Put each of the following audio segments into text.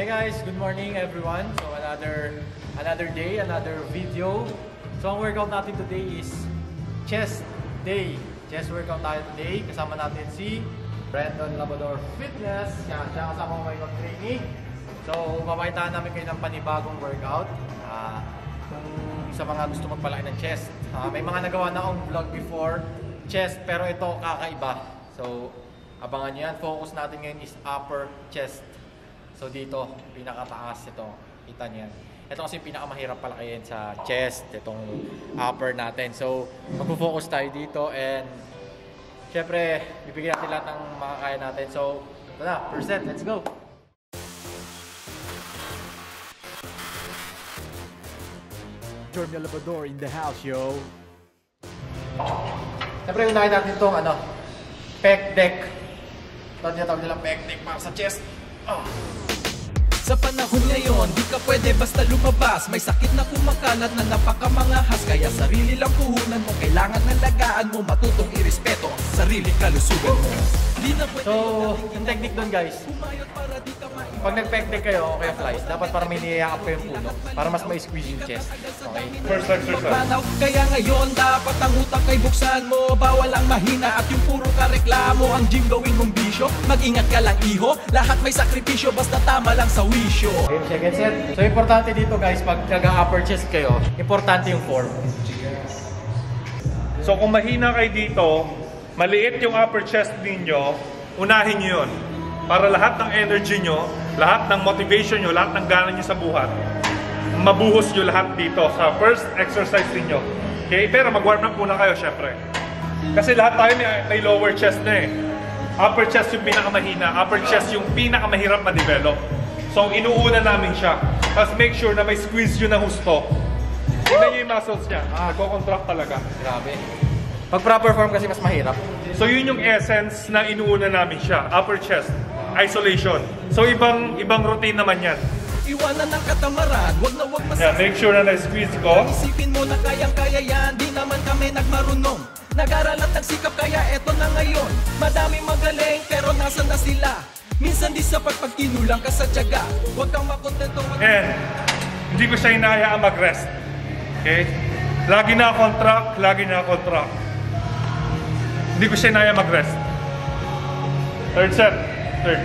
Hey guys, good morning everyone. So another another day, another video. So ang workout natin today is chest day. Chest workout tayo today. Kasama natin si Brandon Labrador Fitness. Siya, siya kasama ko ngayon training. So papakita namin kayo ng panibagong workout. Ah, kung sa mga gusto magpalaki ng chest. Ah, may mga nagawa na akong vlog before chest pero ito kakaiba. So abangan nyo yan. Focus natin ngayon is upper chest. So dito, pinakataas ito. Kita niyo yan. Ito kasi pinakamahirap palakihin sa chest, itong upper natin. So, magpo-focus tayo dito and syempre, bibigyan natin lahat ng makakaya natin. So, ito na, first set, let's go! Jordan Labrador in the house, yo. Siyempre, unahin natin itong ano, pec deck. Ito tinatawag nila pec deck para sa chest. Oh. Sa panahon ngayon, di ka pwede basta lumabas. May sakit na kumakalat na napakamangahas Kaya sarili lang puhunan mo Kailangan ng lagaan mo Matutong irespeto. ang sarili kalusugan So, yung technique doon guys, pag nag-pec deck kayo o kaya flies, dapat para may niyayakap ko yung puno para mas ma-squeeze yung chest. Okay? First exercise. Kaya ngayon dapat ang utak ay buksan mo Bawal ang mahina at yung puro ka reklamo Ang gym gawin mong bisyo Mag-ingat ka lang iho Lahat may sakripisyo Basta tama lang sa wisyo Okay, second set. So, importante dito guys, pag nag-upper chest kayo, importante yung form. So kung mahina kayo dito, maliit yung upper chest ninyo, unahin nyo yun. Para lahat ng energy nyo, lahat ng motivation nyo, lahat ng gana nyo sa buhat, mabuhos nyo lahat dito sa first exercise ninyo. Okay? Pero mag-warm up muna kayo, syempre. Kasi lahat tayo may, may lower chest na eh. Upper chest yung pinakamahina, upper chest yung pinakamahirap ma-develop. So, inuuna namin siya. Tapos make sure na may squeeze yun na husto. Tingnan nyo yung muscles niya. Ah, nagko-contract talaga. Grabe. Pag proper form kasi mas mahirap. So yun yung essence na inuuna namin siya, upper chest, isolation. So ibang ibang routine naman yan. Iwanan ng katamaran Wag na wag Yeah, make sure na na-squeeze ko. Isipin mo na kayang-kaya yan Di naman kami nagmarunong Nag-aral at nagsikap kaya eto na ngayon Madaming magaling pero nasan na sila Minsan di sapat pag kinulang ka sa tiyaga Huwag kang makontento And hindi ko siya hinahayaan mag-rest. Okay? Lagi na contract, lagi na contract. Hindi ko siya hinahayaan mag-rest. Third set. Third.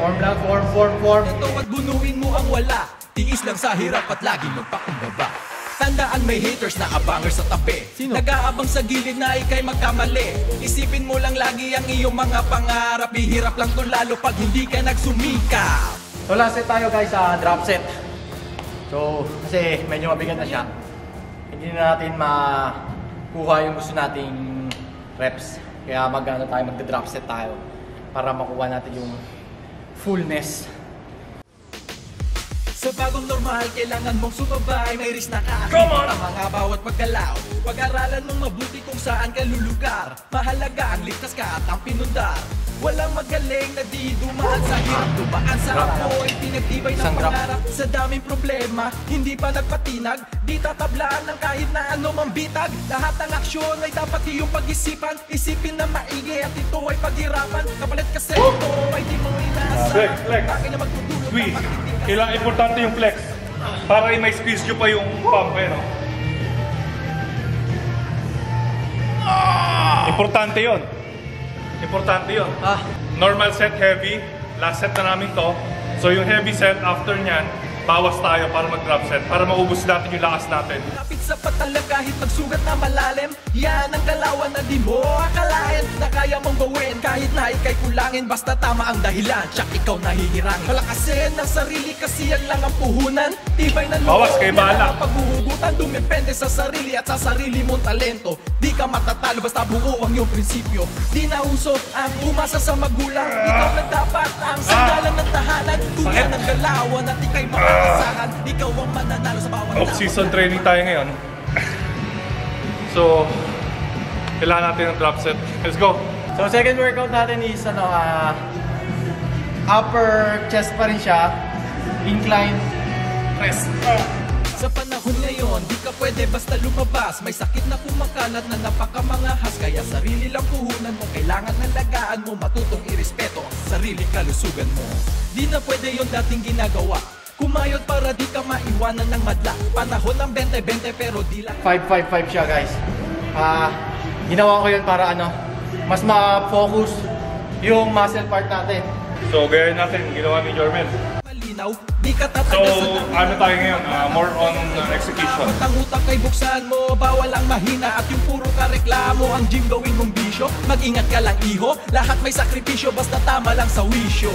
Form lang, form, form, form. Ito at bunuin mo ang wala Tiis lang sa hirap at lagi magpakumbaba Tandaan may haters na abangers sa tabi Sino? Nag-aabang sa gilid na ikay magkamali Isipin mo lang lagi ang iyong mga pangarap Ihirap lang to lalo pag hindi ka nagsumikap So, last set tayo guys sa drop set. So, kasi medyo mabigat na siya. Hindi na natin makuha yung gusto nating reps. Kaya mag-ano tayo, magda-drop set tayo para makuha natin yung fullness. Sa bagong normal, kailangan mong sumabay. May risk na kaakit ang mga bawat paggalaw Pag-aralan mong mabuti kung saan ka lulugar. Mahalaga ang ligtas ka at ang pinundar Walang magaling na di dumaan sa hirap Dumaan sa apoy, pinagtibay ng pangarap Sa daming problema, hindi pa nagpatinag Di tatablaan ng kahit na ano mang bitag Lahat ng aksyon ay dapat iyong pag-isipan Isipin na maigi at ito ay paghirapan Kapalit kasi ito ay di mo inaasahan Flex, flex. Squeeze. Kailangan importante yung flex. Para i may squeeze nyo pa yung pump. Eh, no? Importante yon. Importante yon. Ah, Normal set heavy. Last set na namin to. So yung heavy set after nyan, bawas tayo para mag-drop set. Para maubos natin yung lakas natin. Kapit sa patalang kahit magsugat na malalim. Yan ang galawan na di mo akalain Na kaya mong gawin. Kahit na ikay kulangin Basta tama ang dahilan, tsak ikaw nahihirangin Palakasin ng sarili kasi yan lang ang puhunan. Tibay na loob, Bawas, kay ang paghuhugutan. Dumepende sa sarili at sa sarili mong talento. Di ka matatalo basta buo ang iyong prinsipyo. Di na uso ang umasa sa magulang. Ikaw na dapat ang sandalan ng tahanan. Sakit. ng galawan at ikay makakasahan Laban. Off-season training tayo ngayon. So, kailangan natin ng drop set. Let's go! So second workout natin is ano ah, upper chest pa rin siya. Incline press. Sa panahon ngayon, di ka pwede basta lumabas May sakit na kumakalat na napakamangahas Kaya sarili lang puhunan mo Kailangan ng lagaan mo Matutong irespeto ang sarili kalusugan mo Di na pwede yung dating ginagawa Kumayot para di ka maiwanan ng madla Panahon ng 20-20 pero di lang 555 siya guys. Ah, ginawa ko yun para ano, mas ma-focus yung muscle part natin. So, gaya natin, ginawa ni Jormel. malinaw Di ka So, ano tayo ngayon? Ah, more on uh, execution. Ang utak ay buksan mo, bawal ang mahina At yung puro ka reklamo, ang gym gawin mong bisyo Mag-ingat ka lang iho, lahat may sakripisyo Basta tama lang sa wisyo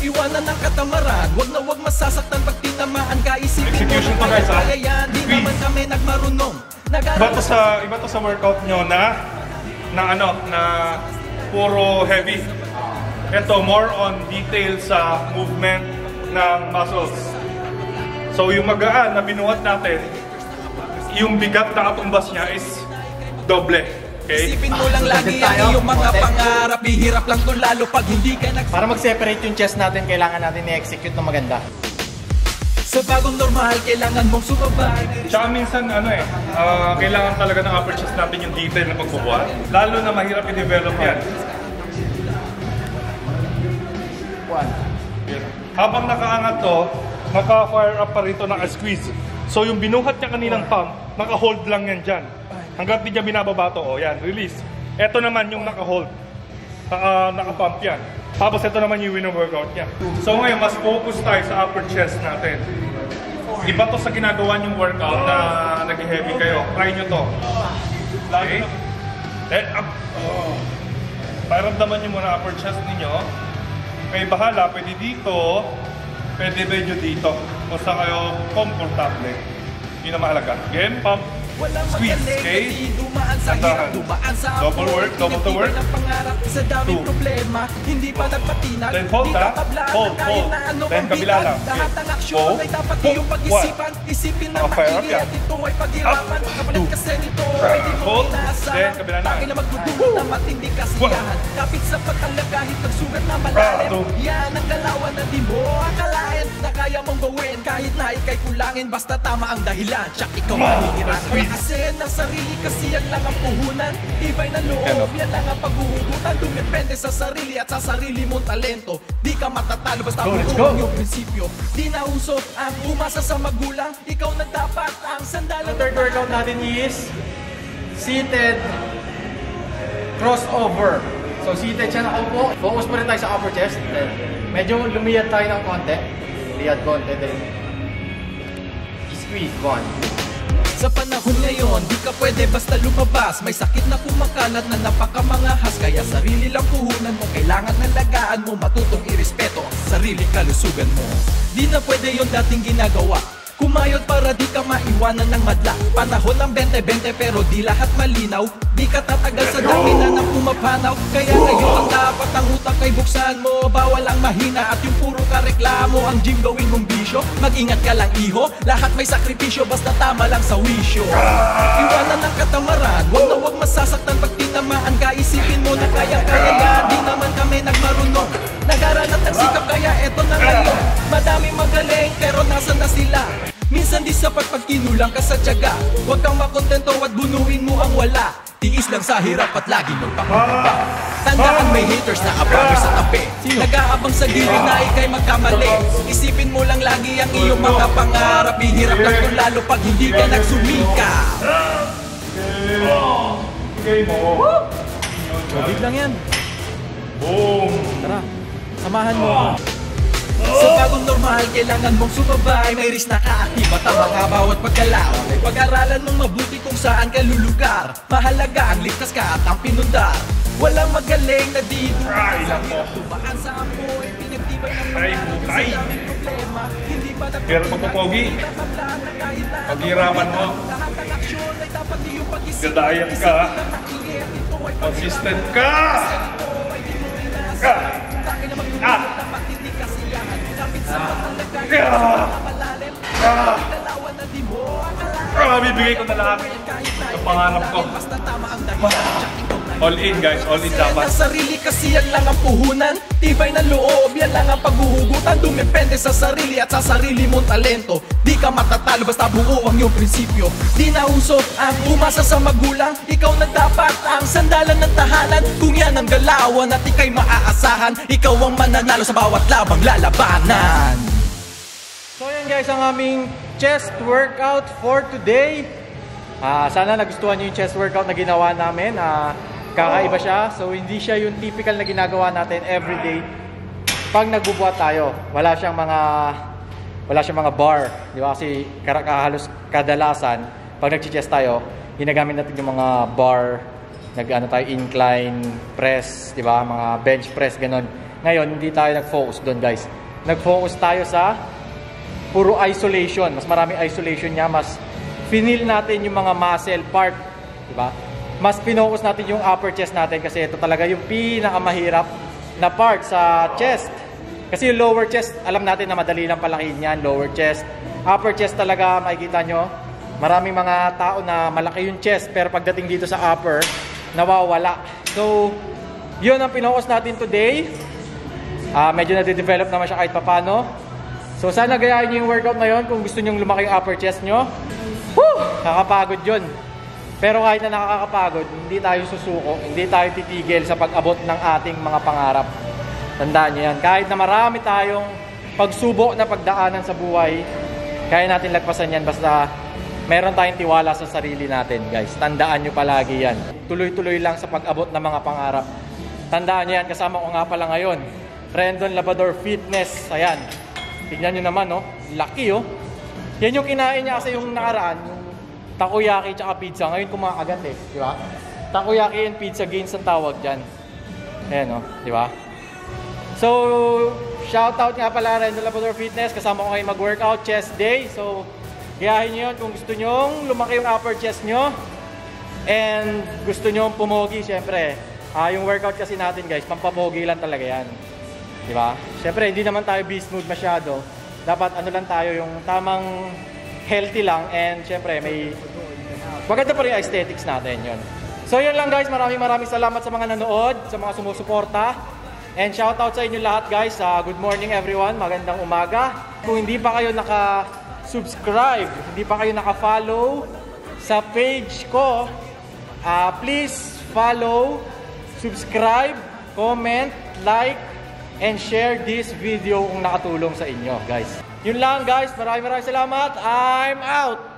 Iwanan ng katamaran, wag na wag masasaktan Pag tinamaan ka, isipin mo Execution na pa, guys, kaya ah. kaya yan Di naman kami nagmarunong Iba to sa, iba to sa workout nyo na, na ano, na puro heavy. Ito, more on detail sa movement ng muscles. So, yung magaan na binuhat natin, yung bigat na katumbas niya is doble. Okay? Isipin mo lang lagi Tayo. ang iyong mga pangarap Ihirap lang to lalo pag hindi ka nag Para mag-separate yung chest natin, kailangan natin i-execute ng maganda. Sa bagong normal, kailangan mong sumabay Tsaka minsan, ano eh, ah, kailangan talaga ng upper chest natin yung detail na pagbubuhat. Lalo na mahirap i-develop yan. One. Habang nakaangat to, naka-fire up pa rito, naka-squeeze. So yung binuhat niya kaninang pump, naka-hold lang yan dyan. Hanggang di niya binababa to, oh yan, release. Ito naman yung naka-hold. Naka, naka-pump yan. Tapos ito naman yung wino-workout niya. So ngayon, mas focus tayo sa upper chest natin. Iba to sa ginagawa niyong workout na nag-heavy kayo. Try nyo to. Okay? Then up. Paramdaman niyo muna upper chest ninyo. Kayo bahala, pwede dito, pwede medyo dito. Kung saan kayo komportable. Yun ang mahalaga. Again, pump, squeeze, okay? dumaan sa Double work, double to work. Two. problema, hindi pa nagpatinag. Then hold, ha? Hold, hold. ano Then kabila lang. Lahat Okay. ng aksyon Hold. ay dapat Hold. iyong pag-isipan. Isipin ng Naka-fire up yan. at. Kapalit Two. Hold. Then kabila na matindi kasiyahan. Kapit sa pagkalag kahit pagsugat na malalim. Yan ang galawan na di mo akalain na kaya mong gawin kahit na ikay kulangin basta tama ang dahilan Tsak ikaw mahihirapan. Kasi ng sarili kasi yan lang ang puhunan Ibay na loob, Ano? yan lang ang paghuhugutan Dumepende sa sarili at sa sarili mong talento Di ka matatalo basta Go, let's buong go. yung prinsipyo Di na uso ang umasa sa magulang Ikaw na dapat ang sandalan third workout natin is seated crossover. So seated siya nakaupo. Focus pa rin tayo sa upper chest. Then, medyo lumiyad tayo ng konti. Liyad konti din. Squeeze. One. Sa panahon ngayon, di ka pwede basta lumabas. May sakit na kumakalat na napakamangahas. Kaya sarili lang puhunan mo Kailangan ng lagaan mo. Matutong irespeto ang sarili kalusugan mo. Di na pwede yung dating ginagawa Kumayot para di ka maiwanan ng madla. Panahon ng 20-20 pero di lahat malinaw. Di ka tatagal sa dami na nang pumapanaw Kaya ngayon ang dapat ang utak ay buksan mo. Bawal ang mahina at yung puro ka reklamo. Ang gym gawin mong bisyo. Mag-ingat ka lang iho. Lahat may sakripisyo basta tama lang sa wisyo. Iwanan ng katamaran. Huwag na huwag masasaktan pag tinamaan ka. Isipin mo na kaya-kaya yan kami nagmarunong. Nag-aral at nagsikap kaya eto na ngayon Madaming magaling pero nasan na sila? Minsan di sapat pag kinulang ka sa tiyaga. Huwag kang makontento at bunuin mo ang wala. Tiis lang sa hirap at lagi magpapababa Tandaan may haters na abango sa tabi. Nag-aabang sa gilid na ikay magkamali. Isipin mo lang lagi ang iyong mga pangarap. Ihirap lang kung lalo pag hindi ka nagsumika Okay mo. Tubig lang yan. Boom. Tara, samahan mo ako. Sa bagong normal, kailangan mong sumabay May risk na kaakibat ang mga bawat paggalaw Pag-aralan mong mabuti kung saan ka lulugar. Mahalaga ang ligtas ka at ang pinundar. Walang magaling na di Try lang po. Tumaan sa apoy, pinagtibay ng mga Hindi pa Pero pagpapogi, paghirapan mo. Lahat ng aksyon ay dapat iyong pag-isip Gadayan ka. Consistent ka. Ah. Ah. Ah. Ah. Ah, bibigay ko na lahat ng pangarap ko. Ang na All in guys, all in dapat. Ang sarili kasi yan lang ang puhunan Tibay ng loob, yan lang ang paghuhugutan Dumepende sa sarili at sa sarili mong talento Di ka matatalo basta buo ang iyong prinsipyo Di na uso ang umasa sa magulang Ikaw na dapat ang sandalan ng tahanan Kung ang galawan at ikay maaasahan Ikaw ang mananalo sa bawat labang lalabanan So yan guys ang aming chest workout for today. Ah, sana nagustuhan niyo yung chest workout na ginawa namin. Ah, kakaiba siya. So hindi siya yung typical na ginagawa natin everyday. Pag nagbubuhat tayo, wala siyang mga wala siyang mga bar, di ba? Kasi halos kadalasan pag nag-chest tayo, ginagamit natin yung mga bar, nag-ano tayo incline press, di ba? Mga bench press ganun. Ngayon, hindi tayo nag-focus doon, guys. Nag-focus tayo sa puro isolation. Mas maraming isolation niya, mas finil natin yung mga muscle part, di ba? Mas pinocus natin yung upper chest natin kasi ito talaga yung pinakamahirap na part sa chest. Kasi yung lower chest, alam natin na madali lang palakihin yan, lower chest. Upper chest talaga, makikita nyo, maraming mga tao na malaki yung chest, pero pagdating dito sa upper, nawawala. So, yun ang pinocus natin today. Ah, medyo na-develop naman siya kahit papano. So sana gayahin niyo yung workout na yun kung gusto niyo lumaki yung upper chest nyo. Woo! Nakakapagod yun. Pero kahit na nakakapagod, hindi tayo susuko, hindi tayo titigil sa pag-abot ng ating mga pangarap. Tandaan niyo yan. Kahit na marami tayong pagsubok na pagdaanan sa buhay, kaya natin lagpasan yan basta meron tayong tiwala sa sarili natin, guys. Tandaan nyo palagi yan. Tuloy-tuloy lang sa pag-abot ng mga pangarap. Tandaan nyo yan, kasama ko nga pala ngayon. Rendon Labrador Fitness. Ayan. Tignan nyo naman, oh. Laki, oh. Yan yung kinain niya kasi yung nakaraan, yung takoyaki tsaka pizza. Ngayon kumakagat eh, di ba? Takoyaki and pizza gains ang tawag dyan. Ayan, oh. Di ba? So, shout out nga pala Rendon Labrador Fitness. Kasama ko ngayon mag-workout, chest day. So, gayahin nyo yun kung gusto nyo lumaki yung upper chest nyo. And gusto nyo pumogi, syempre. Ah, yung workout kasi natin guys, pampapogi lang talaga yan. Di ba? Syempre, hindi naman tayo beast mode masyado. Dapat ano lang tayo, yung tamang healthy lang. And syempre, may maganda pa rin yung aesthetics natin yon. So yun lang guys, maraming maraming salamat sa mga nanood, sa mga sumusuporta. And shout out sa inyo lahat guys. Uh, good morning everyone, magandang umaga. Kung hindi pa kayo naka-subscribe, hindi pa kayo naka-follow sa page ko, uh, please follow, subscribe, comment, like, and share this video kung nakatulong sa inyo guys. Yun lang guys, maraming maraming salamat. I'm out!